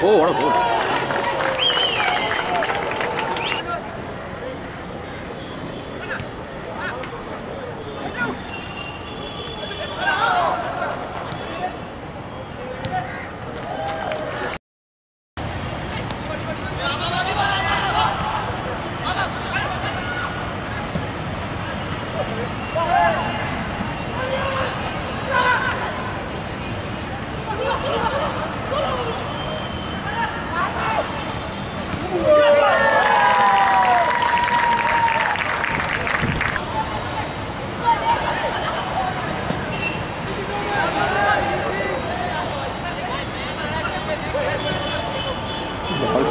哦，玩的不错。Lo